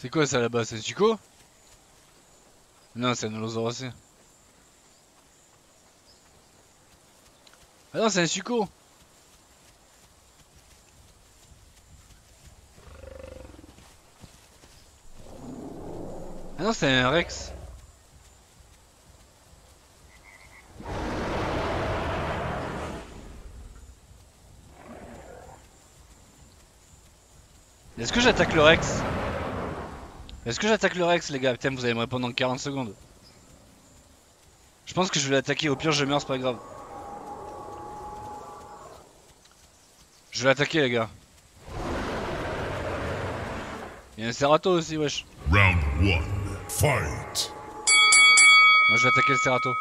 C'est quoi ça là-bas? C'est un Suco Non, c'est un aussi. Ah non, c'est un Suco Ah non, c'est un Rex. Est-ce que j'attaque le Rex? Est-ce que j'attaque le Rex les gars? Putain vous allez me répondre dans 40 secondes. Je pense que je vais l'attaquer, au pire je meurs, c'est pas grave. Je vais l'attaquer les gars. Il y a un Cerato aussi wesh. Round one, fight. Moi je vais attaquer le Cerato.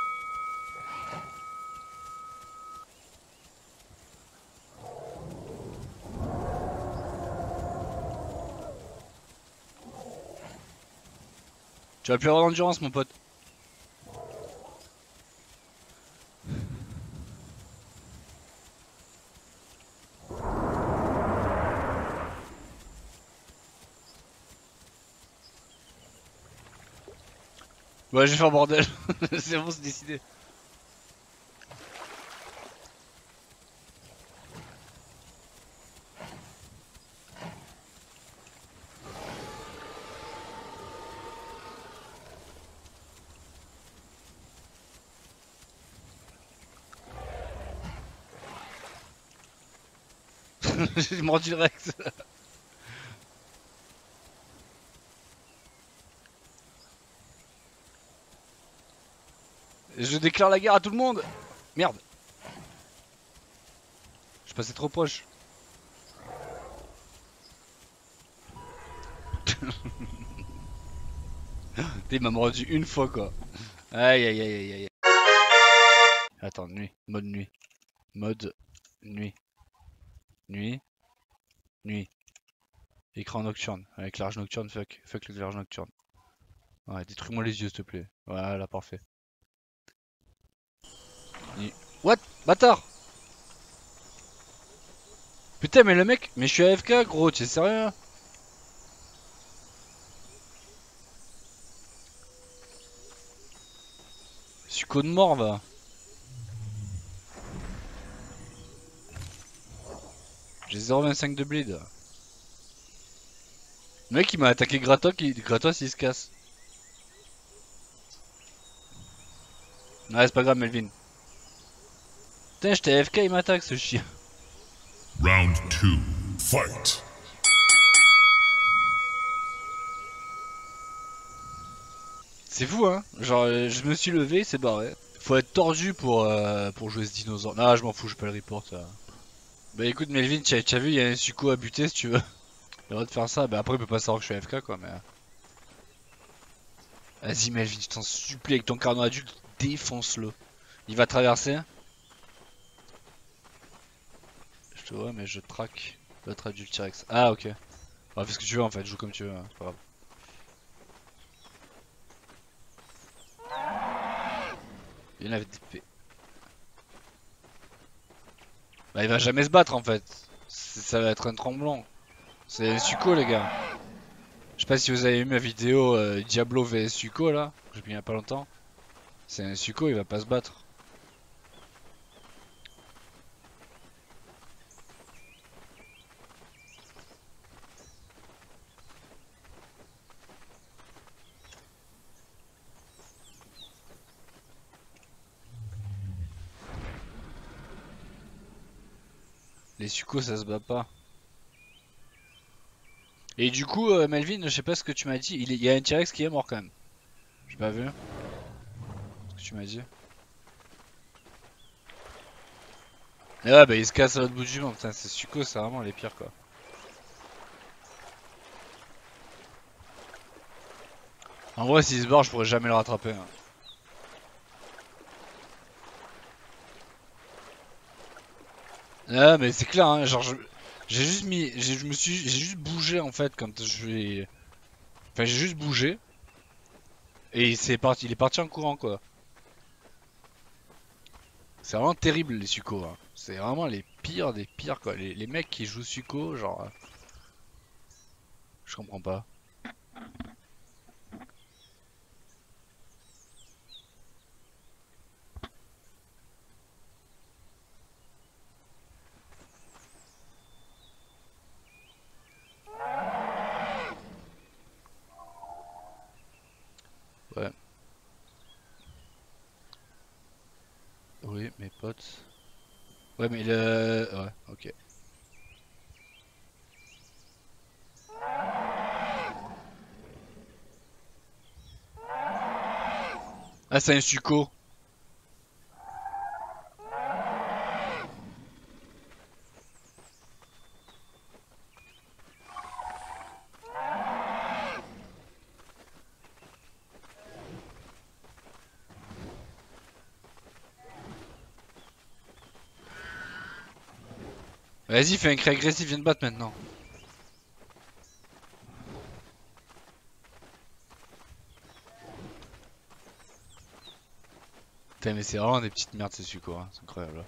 Tu vas plus avoir d'endurance mon pote. Ouais, je vais faire bordel. c'est bon, c'est décidé. J'ai le Rex. Je déclare la guerre à tout le monde Merde Je passais trop proche. Il m'a mordu une fois quoi. Aïe aïe aïe aïe aïe. Attends, nuit. Mode nuit. Mode nuit. Nuit. Nuit. Écran nocturne. Avec large nocturne, fuck. Fuck l'éclairage nocturne. Ouais, détruis-moi les yeux s'il te plaît. Voilà, parfait. What? Bâtard Putain mais le mec, mais je suis AFK gros, tu es sérieux Je suis de mort va. J'ai 0,25 de bleed. Le mec il m'a attaqué gratos, il... gratos il se casse. Ouais c'est pas grave Melvin. Putain, j'étais AFK, il m'attaque ce chien. Round 2, fight. C'est fou, hein. Genre, euh, je me suis levé, c'est barré. Faut être tordu pour, euh, pour jouer ce dinosaure. Non, je m'en fous, je peux le report. Bah écoute, Melvin, tu as, vu, il y a un suco à buter si tu veux. Il droit de faire ça. Bah après, il peut pas savoir que je suis AFK, quoi, mais. Vas-y, Melvin, je t'en supplie, avec ton carnet adulte, défonce-le. Il va traverser. Ouais mais je traque l'autre adulte T-Rex. Ah, ok. Bah, fais ce que tu veux en fait, joue comme tu veux, hein, c'est pas grave. Il avait d'épée. Bah, il va jamais se battre en fait. Ça va être un tremblant. C'est Suco, les gars. Je sais pas si vous avez vu ma vidéo euh, Diablo vs Suco là, j'ai mis il y a pas longtemps. C'est un Suco, il va pas se battre. Sucos ça se bat pas. Et du coup, euh, Melvin, je sais pas ce que tu m'as dit. Il, y a un T-Rex qui est mort quand même. J'ai pas vu. Ce que tu m'as dit. Et ouais, bah il se casse à l'autre bout du monde. Putain, c'est sucos, c'est vraiment les pires quoi. En vrai, s'il se barre, je pourrais jamais le rattraper. Hein. Ah mais c'est clair hein, genre j'ai juste mis je me suis j'ai juste bougé en fait quand je vais enfin j'ai juste bougé et parti il est parti en courant quoi. C'est vraiment terrible les sucos hein. C'est vraiment les pires des pires quoi les, mecs qui jouent suco genre je comprends pas. Ouais. Oui, mes potes. Ouais, mais le... Ouais, ok. Ah, c'est un succo Vas-y, fais un cri agressif, viens de battre maintenant. Putain, mais c'est vraiment des petites merdes ces sucos, hein. c'est incroyable.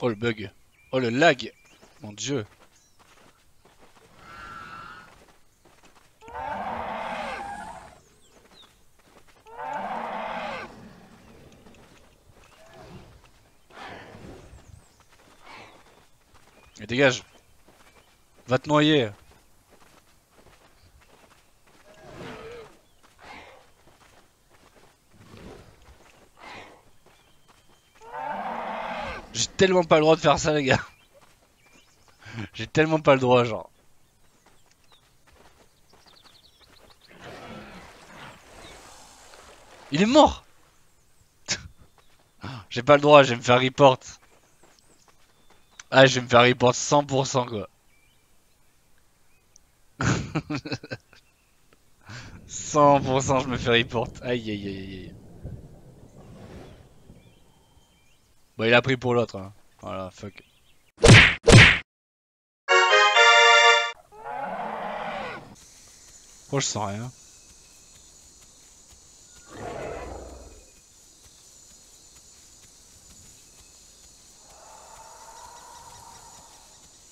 Oh le bug. Oh le lag. Mon dieu. Mais dégage. Va te noyer. Tellement pas le droit de faire ça les gars. J'ai tellement pas le droit genre. Il est mort J'ai pas le droit, je vais me faire report. Ah, je vais me faire report 100% quoi. 100% je me fais report. Aïe aïe aïe aïe. Bon, il a pris pour l'autre. Hein. Voilà, fuck. Oh, je sens rien.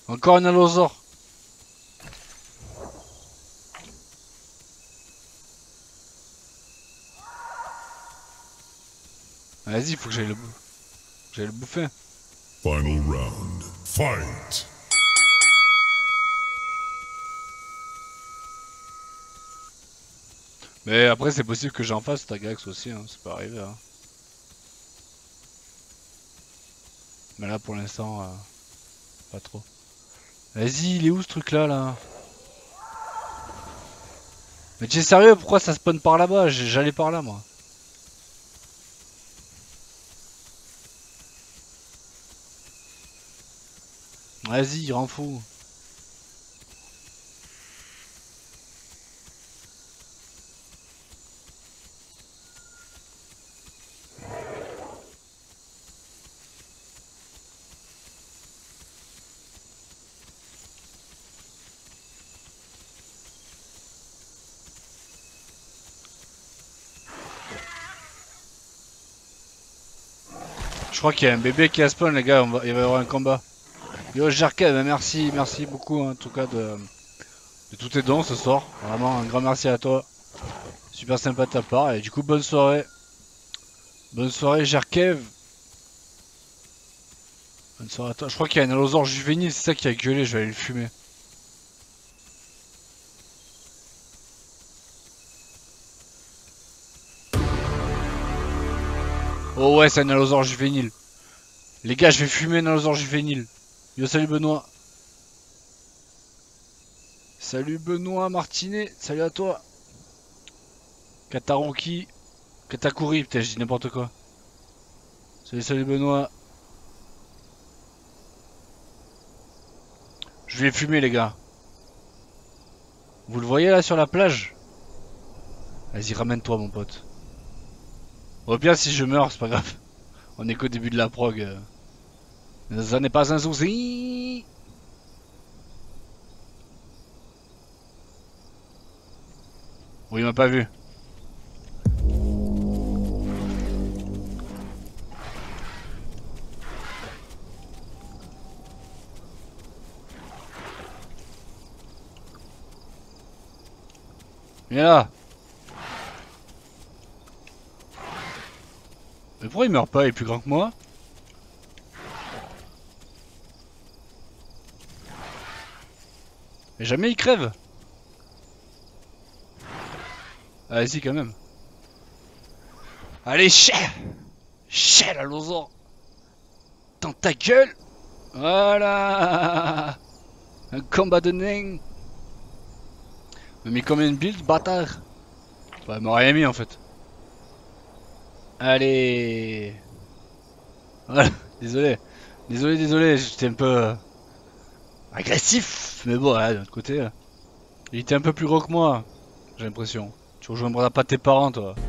Encore un allosaure. Vas-y, faut que j'aille le bout. J'allais le bouffer. Final round. Fight. Mais après, c'est possible que j'en fasse Tagax aussi, hein. c'est pas arrivé. Hein. Mais là, pour l'instant, euh, pas trop. Vas-y, il est où ce truc là là? Mais tu es sérieux, pourquoi ça spawn par là-bas? J'allais par là moi. Vas-y, fou. Je crois qu'il y a un bébé qui a spawn les gars, il va y avoir un combat. Yo Jarkel, bah, merci, merci beaucoup en tout cas de, de tous tes dons ce soir. Vraiment un grand merci à toi. Super sympa de ta part. Et du coup bonne soirée. Bonne soirée Jarkev. Bonne soirée à toi. Je crois qu'il y a un allosaure juvénile, c'est ça qui a gueulé, je vais aller le fumer. Oh ouais, c'est un allosaure juvénile. Les gars, je vais fumer un allosaure juvénile. Yo, salut Benoît. Salut Benoît Martinet, salut à toi. Kataronki. Katakuri, putain, je dis n'importe quoi. Salut, salut Benoît. Je vais fumer, les gars. Vous le voyez là sur la plage? Vas-y, ramène-toi, mon pote. Au bien si je meurs, c'est pas grave. On est qu'au début de la prog. Euh. Ce n'est pas un souci. Oui, il m'a pas vu. Viens là. pourquoi il meurt pas Il est plus grand que moi? Et jamais il crève. Ah si quand même. Allez, chien Chien, allons-en. Dans ta gueule. Voilà. Un combat de nains. Mais combien de build, bâtard. Bah, m'a rien mis en fait. Allez. Voilà, désolé. Désolé, désolé, j'étais un peu... euh, agressif Mais bon, d'un autre côté... euh, Il était un peu plus gros que moi, j'ai l'impression. Tu rejoindras pas tes parents, toi.